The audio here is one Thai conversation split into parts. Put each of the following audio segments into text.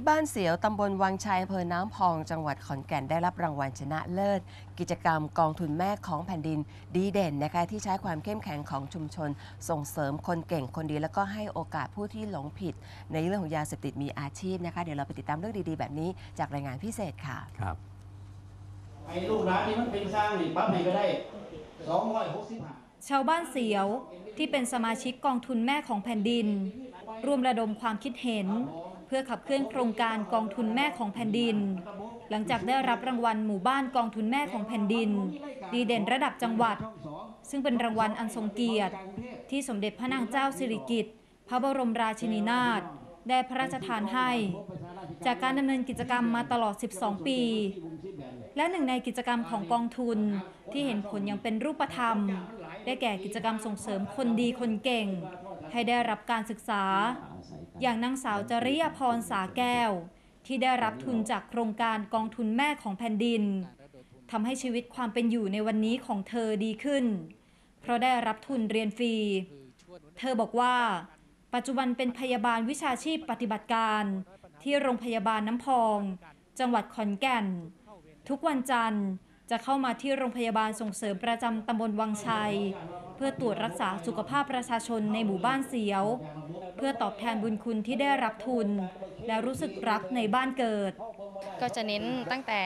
ที่บ้านเสียวตำบลวังชัยอำเภอน้ำพอง จังหวัดขอนแก่นได้รับรางวัลชนะเลิศ กิจกรรมกองทุนแม่ของแผ่นดินดีเด่นนะคะที่ใช้ความเข้มแข็งของชุมชน ส่งเสริมคนเก่งคนดี แล้วก็ให้โอกาสผู้ที่หลงผิด ในเรื่องของยาเสพติดมีอาชีพนะคะเดี๋ยวเราไปติดตามเรื่องดีๆ แบบนี้จากรายงานพิเศษค่ะครับไอ้ลูกหลานที่มันเป็นสร้างนี่ปั๊บให้ก็ได้สองร้อยหกสิบห้าชาวบ้านเสียวที่เป็นสมาชิกกองทุนแม่ของแผ่นดิน ร่วมระดมความคิดเห็นเพื่อขับเคลื่อนโครงการกองทุนแม่ของแผ่นดิน หลังจากได้รับรางวัลหมู่บ้านกองทุนแม่ของแผ่นดิน ดีเด่นระดับจังหวัด ซึ่งเป็นรางวัลอันทรงเกียรติ ที่สมเด็จพระนางเจ้าสิริกิติ์พระบรมราชินีนาถได้พระราชทานให้ จากการดำเนินกิจกรรมมาตลอด 12 ปี และหนึ่งในกิจกรรมของกองทุนที่เห็นผลอย่างเป็นรูปธรรม ได้แก่กิจกรรมส่งเสริมคนดีคนเก่ง ให้ได้รับการศึกษา อย่างนางสาวจริยพรสาแก้ว ที่ได้รับทุนจากโครงการกองทุนแม่ของแผ่นดินทำให้ชีวิตความเป็นอยู่ในวันนี้ของเธอดีขึ้น เพราะได้รับทุนเรียนฟรี เธอบอกว่า ปัจจุบันเป็นพยาบาลวิชาชีพปฏิบัติการ ที่โรงพยาบาลน้ำพอง จังหวัดขอนแก่น ทุกวันจันทร์จะเข้ามาที่โรงพยาบาลส่งเสริมประจำตำบลวังชัยเพื่อตรวจรักษาสุขภาพประชาชนในหมู่บ้านเสียว เพื่อตอบแทนบุญคุณที่ได้รับทุน และรู้สึกรักในบ้านเกิด ก็จะเน้นตั้งแต่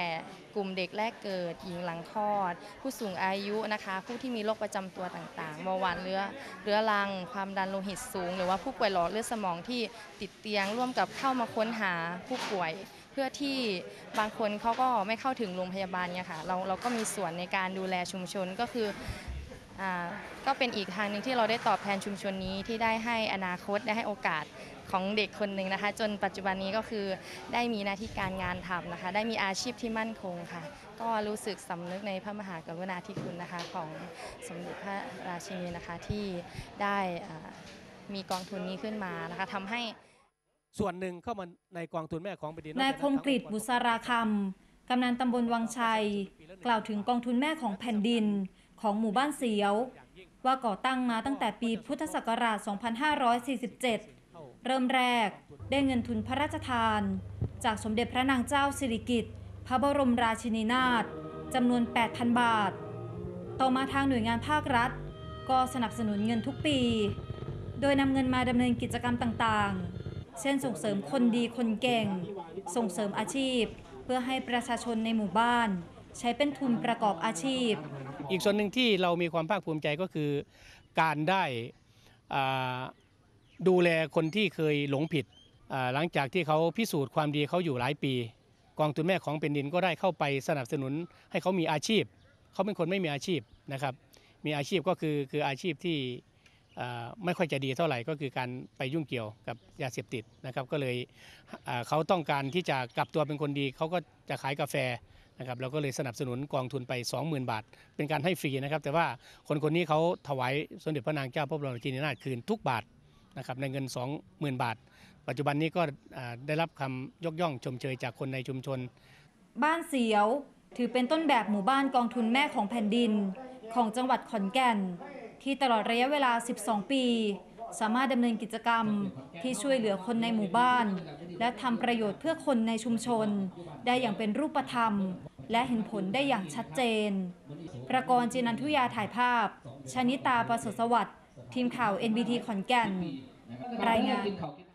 กลุ่มเด็กแรกเกิด หญิงหลังคลอด ผู้สูงอายุนะคะ ผู้ที่มีโรคประจำตัวต่างๆเบาหวานเรื้อเรื้อรัง ความดันโลหิตสูง หรือว่าผู้ป่วยหลอดเลือดสมองที่ติดเตียง ร่วมกับเข้ามาค้นหาผู้ป่วย เพื่อที่บางคนเขาก็ไม่เข้าถึงโรงพยาบาลเนี่ยค่ะเราเราก็มีส่วนในการดูแลชุมชนก็คือ ก็เป็นอีกทางหนึ่งที่เราได้ตอบแทนชุมชนนี้ที่ได้ให้อนาคตได้ให้โอกาสของเด็กคนหนึ่งนะคะ จนปัจจุบันนี้ก็คือได้มีหน้าที่การงานทำนะคะ ได้มีอาชีพที่มั่นคงค่ะ ก็รู้สึกสำนึกในพระมหากรุณาธิคุณนะคะของสมเด็จพระราชินีนะคะที่ได้อ่ามีกองทุนนี้ขึ้นมานะคะทำให้ส่วนหนึ่งเข้ามาในกองทุนแม่ของแผ่นดินนายคมกริตบุษราคำกำนันตำบลวังชัย กล่าวถึงกองทุนแม่ของแผ่นดิน ของหมู่บ้านเสียว ว่าก่อตั้งมาตั้งแต่ปีพุทธศักราช 2547 เริ่มแรกได้เงินทุนพระราชทาน จากสมเด็จพระนางเจ้าสิริกิติ์พระบรมราชินีนาถจำนวน 8,000 บาท ต่อมาทางหน่วยงานภาครัฐ ก็สนับสนุนเงินทุกปี โดยนำเงินมาดำเนินกิจกรรมต่างๆ เช่นส่งเสริมคนดีคนเก่ง ส่งเสริมอาชีพ เพื่อให้ประชาชนในหมู่บ้าน ใช้เป็นทุนประกอบอาชีพ อีกส่วนหนึ่งที่เรามีความภาคภูมิใจก็คือ การได้ดูแลคนที่เคยหลงผิด หลังจากที่เขาพิสูจน์ความดีเขาอยู่หลายปี กองทุนแม่ของเป็นดินก็ได้เข้าไปสนับสนุนให้เขามีอาชีพ เขาเป็นคนไม่มีอาชีพนะครับมีอาชีพก็คือคืออาชีพที่ไม่ค่อยจะดีเท่าไหร่ก็คือการไปยุ่งเกี่ยวกับยาเสพติดนะครับ ก็เลยเขาต้องการที่จะกลับตัวเป็นคนดี เขาก็จะขายกาแฟ นะครับเราก็เลยสนับสนุนกองทุนไป 20,000 บาท เป็นการให้ฟรีนะครับ แต่ว่าคนคนนี้เขาถวายสมเด็จพระนางเจ้าพระบรมราชินีนาถคืนทุกบาทนะครับในเงิน 20,000 บาท ปัจจุบันนี้ก็ได้รับคำยกย่องชมเชยจากคนในชุมชน บ้านเสียว ถือเป็นต้นแบบหมู่บ้านกองทุนแม่ของแผ่นดิน ของจังหวัดขอนแก่น ที่ตลอดระยะเวลา 12 ปี สามารถดำเนินกิจกรรมที่ช่วยเหลือคนในหมู่บ้าน และทำประโยชน์เพื่อคนในชุมชน ได้อย่างเป็นรูปธรรม และเห็นผลได้อย่างชัดเจน ประกรณ์จินันทุยาถ่ายภาพ ชนิตาประสดสวัสดิ์ทีมข่าว NBT ขอนแก่น รายงานกินข้าวกิน